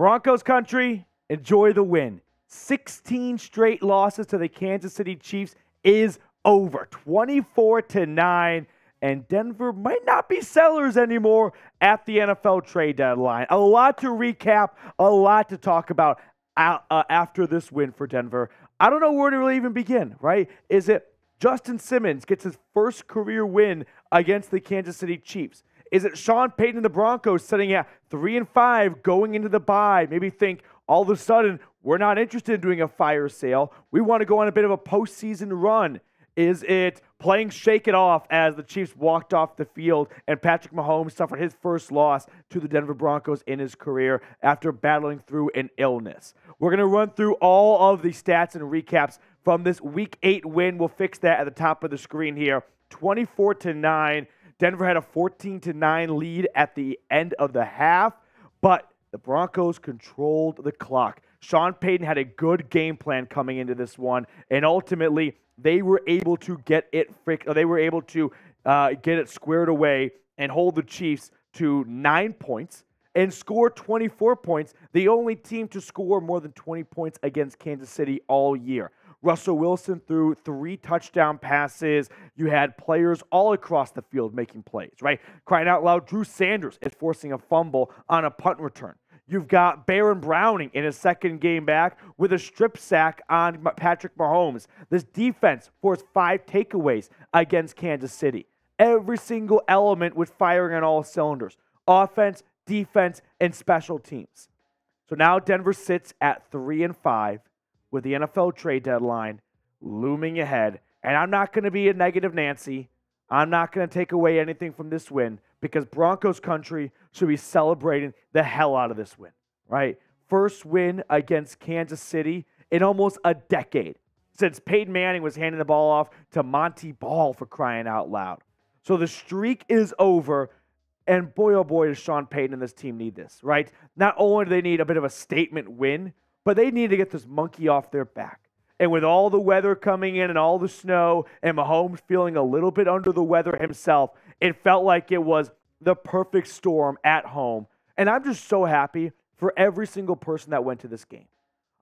Broncos country, enjoy the win. 16 straight losses to the Kansas City Chiefs is over. 24 to 9 and Denver might not be sellers anymore at the NFL trade deadline. A lot to recap, a lot to talk about uh, after this win for Denver. I don't know where to really even begin, right? Is it Justin Simmons gets his first career win against the Kansas City Chiefs? Is it Sean Payton and the Broncos sitting at three and five going into the bye? Maybe think all of a sudden we're not interested in doing a fire sale. We want to go on a bit of a postseason run. Is it playing shake it off as the Chiefs walked off the field and Patrick Mahomes suffered his first loss to the Denver Broncos in his career after battling through an illness? We're going to run through all of the stats and recaps from this week 8 win. We'll fix that at the top of the screen here. 24 to 9. Denver had a 14 to 9 lead at the end of the half, but the Broncos controlled the clock. Sean Payton had a good game plan coming into this one, and ultimately they were able to get it they were able to uh, get it squared away and hold the Chiefs to nine points and score 24 points. The only team to score more than 20 points against Kansas City all year. Russell Wilson threw three touchdown passes. You had players all across the field making plays, right? Crying out loud, Drew Sanders is forcing a fumble on a punt return. You've got Baron Browning in his second game back with a strip sack on Patrick Mahomes. This defense forced five takeaways against Kansas City. Every single element was firing on all cylinders offense, defense, and special teams. So now Denver sits at three and five with the NFL trade deadline looming ahead. And I'm not going to be a negative Nancy. I'm not going to take away anything from this win because Broncos country should be celebrating the hell out of this win, right? First win against Kansas City in almost a decade since Peyton Manning was handing the ball off to Montee Ball for crying out loud. So the streak is over. And boy, oh boy, does Sean Payton and this team need this, right? Not only do they need a bit of a statement win, but they need to get this monkey off their back. And with all the weather coming in and all the snow, and Mahomes feeling a little bit under the weather himself, it felt like it was the perfect storm at home. And I'm just so happy for every single person that went to this game.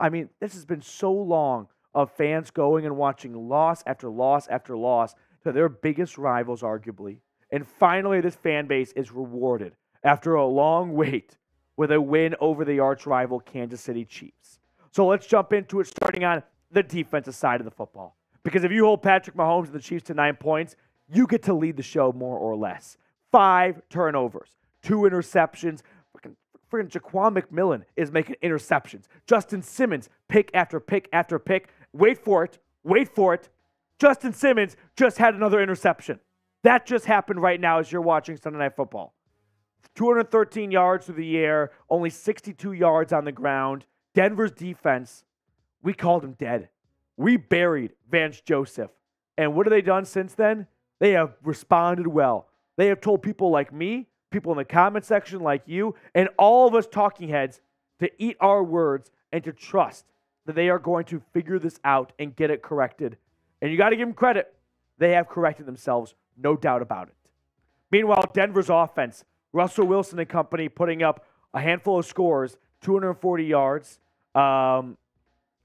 I mean, this has been so long of fans going and watching loss after loss after loss to their biggest rivals, arguably. And finally, this fan base is rewarded after a long wait with a win over the arch rival Kansas City Chiefs. So let's jump into it, starting on the defensive side of the football. Because if you hold Patrick Mahomes and the Chiefs to nine points, you get to lead the show more or less. Five turnovers, two interceptions. Freaking, Jaquan McMillian is making interceptions. Justin Simmons, pick after pick after pick. Wait for it. Wait for it. Justin Simmons just had another interception. That just happened right now as you're watching Sunday Night Football. 213 yards through the air, only 62 yards on the ground. Denver's defense, we called him dead. We buried Vance Joseph. And what have they done since then? They have responded well. They have told people like me, people in the comment section like you, and all of us talking heads to eat our words and to trust that they are going to figure this out and get it corrected. And you got to give them credit. They have corrected themselves, no doubt about it. Meanwhile, Denver's offense, Russell Wilson and company putting up a handful of scores, 240 yards. Um,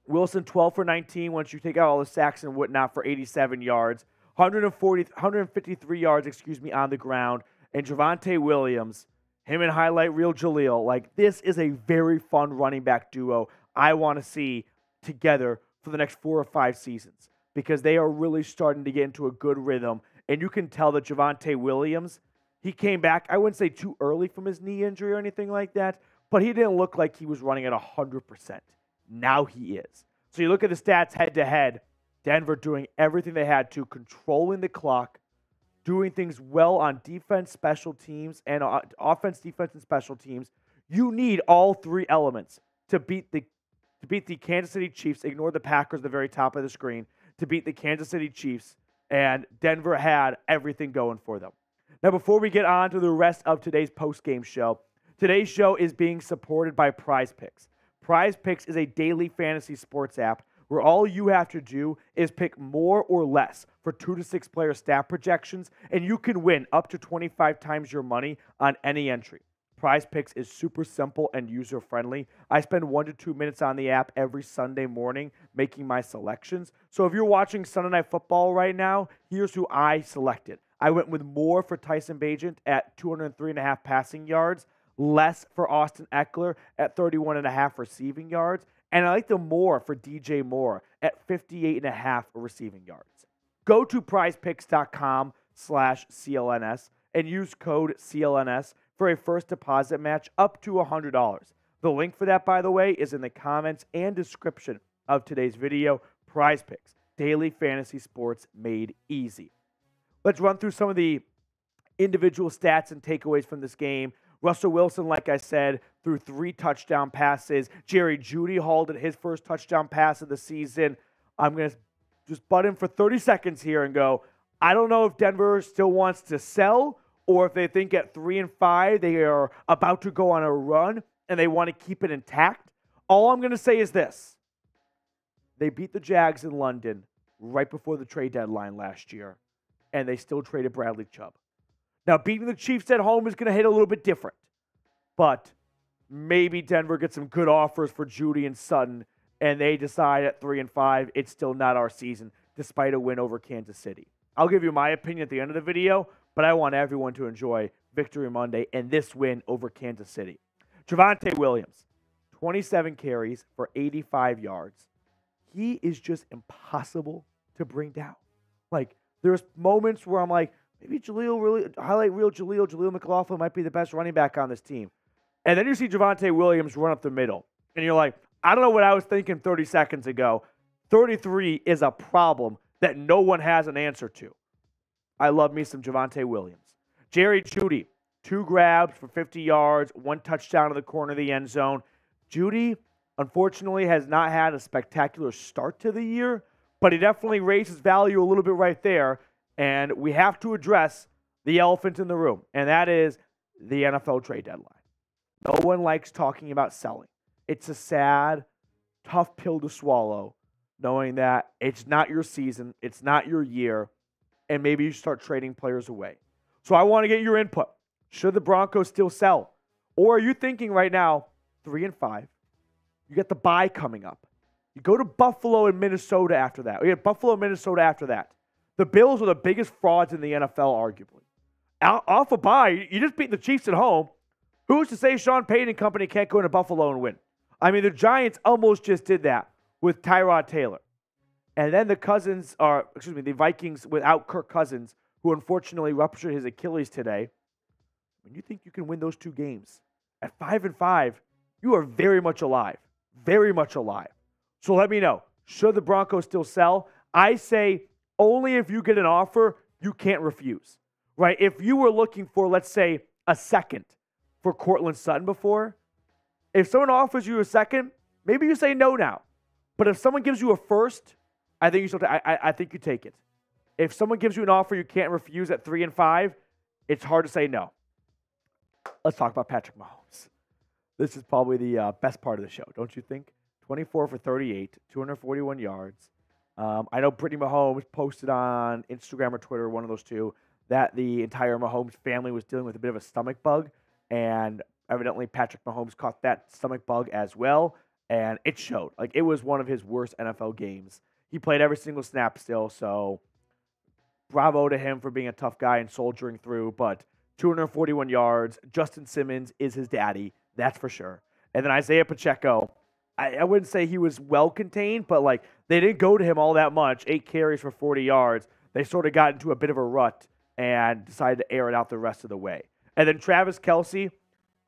Wilson 12 for 19 once you take out all the sacks and whatnot for 87 yards. 140, 153 yards, excuse me, on the ground. And Javonte Williams, him and highlight reel Jaleel. Like, this is a very fun running back duo I want to see together for the next four or five seasons because they are really starting to get into a good rhythm. And you can tell that Javonte Williams, he came back, I wouldn't say too early from his knee injury or anything like that, but he didn't look like he was running at 100%. Now he is. So you look at the stats head to head. Denver doing everything they had to, controlling the clock, doing things well on defense, special teams, and offense, defense, and special teams. You need all three elements to beat the to beat the Kansas City Chiefs. Ignore the Packers at the very top of the screen to beat the Kansas City Chiefs, and Denver had everything going for them. Now, before we get on to the rest of today's post game show, today's show is being supported by Prize Picks. Prize Picks is a daily fantasy sports app where all you have to do is pick more or less for two to six player stat projections, and you can win up to 25 times your money on any entry. Prize Picks is super simple and user friendly. I spend one to two minutes on the app every Sunday morning making my selections. So if you're watching Sunday Night Football right now, here's who I selected. I went with more for Tyson Bagent at 203 and a half passing yards, less for Austin Ekeler at 31 and a half receiving yards, and I like the more for DJ Moore at 58 and a half receiving yards. Go to prizepicks.com slash CLNS and use code CLNS for a first deposit match up to $100. The link for that, by the way, is in the comments and description of today's video. Prize Picks, daily fantasy sports made easy. Let's run through some of the individual stats and takeaways from this game. Russell Wilson, like I said, threw three touchdown passes. Jerry Jeudy hauled his first touchdown pass of the season. I'm going to just butt in for 30 seconds here and go, I don't know if Denver still wants to sell or if they think at three and five they are about to go on a run and they want to keep it intact. All I'm going to say is this they beat the Jags in London right before the trade deadline last year, and they still traded Bradley Chubb. Now, beating the Chiefs at home is going to hit a little bit different, but maybe Denver gets some good offers for Jeudy and Sutton, and they decide at three and five it's still not our season, despite a win over Kansas City. I'll give you my opinion at the end of the video, but I want everyone to enjoy Victory Monday and this win over Kansas City. Javonte Williams, 27 carries for 85 yards. He is just impossible to bring down. Like, there's moments where I'm like, maybe Jaleel really, highlight real Jaleel, Jaleel McLaughlin might be the best running back on this team. And then you see Javonte Williams run up the middle. And you're like, I don't know what I was thinking 30 seconds ago. 33 is a problem that no one has an answer to. I love me some Javonte Williams. Jerry Jeudy, two grabs for 50 yards, one touchdown to the corner of the end zone. Jeudy, unfortunately, has not had a spectacular start to the year, but he definitely raised his value a little bit right there. And we have to address the elephant in the room, and that is the NFL trade deadline. No one likes talking about selling. It's a sad, tough pill to swallow, knowing that it's not your season, it's not your year, and maybe you start trading players away. So I want to get your input. Should the Broncos still sell? Or are you thinking right now, three and five? You get the bye coming up. You go to Buffalo and Minnesota after that. Oh, you get Buffalo and Minnesota after that. The Bills are the biggest frauds in the NFL, arguably. Out, off a bye, you just beat the Chiefs at home. Who's to say Sean Payton and company can't go into Buffalo and win? I mean, the Giants almost just did that with Tyrod Taylor. And then the Cousins are, excuse me, the Vikings without Kirk Cousins, who unfortunately ruptured his Achilles today. When you think you can win those two games at five and five, you are very much alive. Very much alive. So let me know. Should the Broncos still sell? I say only if you get an offer you can't refuse. Right? If you were looking for, let's say, a second for Courtland Sutton before, if someone offers you a second, maybe you say no now. But if someone gives you a first, I think you should. I, I, I think you take it. If someone gives you an offer you can't refuse at three and five, it's hard to say no. Let's talk about Patrick Mahomes. This is probably the uh, best part of the show, don't you think? 24 for 38, 241 yards. Um, I know Brittany Mahomes posted on Instagram or Twitter, one of those two, that the entire Mahomes family was dealing with a bit of a stomach bug, and evidently Patrick Mahomes caught that stomach bug as well, and it showed. Like it was one of his worst NFL games. He played every single snap still, so bravo to him for being a tough guy and soldiering through. But 241 yards. Justin Simmons is his daddy, that's for sure. And then Isaiah Pacheco, I, I wouldn't say he was well contained, but like they didn't go to him all that much. Eight carries for 40 yards. They sort of got into a bit of a rut and decided to air it out the rest of the way. And then Travis Kelce.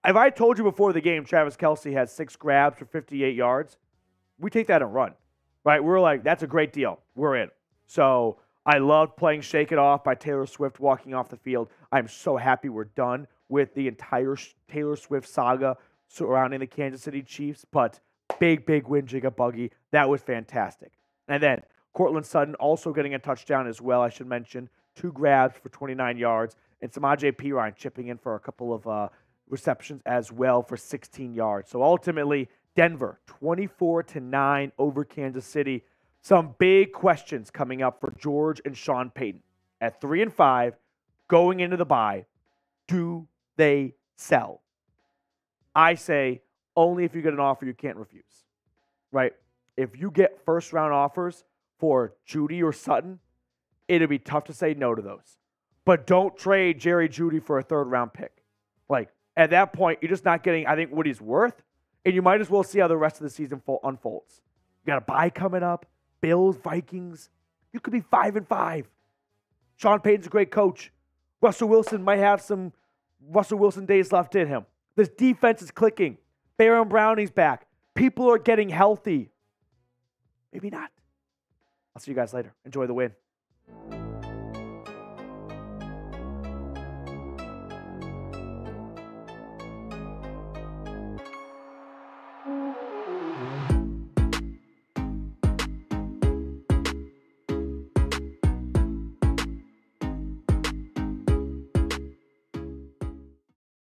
if I told you before the game Travis Kelce had six grabs for 58 yards, we take that and run right? We're like, that's a great deal. We're in. So I loved playing Shake It Off by Taylor Swift walking off the field. I'm so happy we're done with the entire Taylor Swift saga surrounding the Kansas City Chiefs. But big, big win, Jigga Buggy. That was fantastic. And then Courtland Sutton also getting a touchdown as well, I should mention. Two grabs for 29 yards. And Samaje Perine chipping in for a couple of uh, receptions as well for 16 yards. So ultimately, Denver 24 to 9 over Kansas City. Some big questions coming up for George and Sean Payton. At 3 and 5 going into the bye, do they sell? I say only if you get an offer you can't refuse. Right? If you get first round offers for Jeudy or Sutton, it'd be tough to say no to those. But don't trade Jerry Jeudy for a third round pick. Like at that point, you're just not getting, I think, what he's worth. And you might as well see how the rest of the season unfolds. You got a bye coming up. Bills, Vikings. You could be five and five. Sean Payton's a great coach. Russell Wilson might have some Russell Wilson days left in him. This defense is clicking. Baron Browning's back. People are getting healthy. Maybe not. I'll see you guys later. Enjoy the win.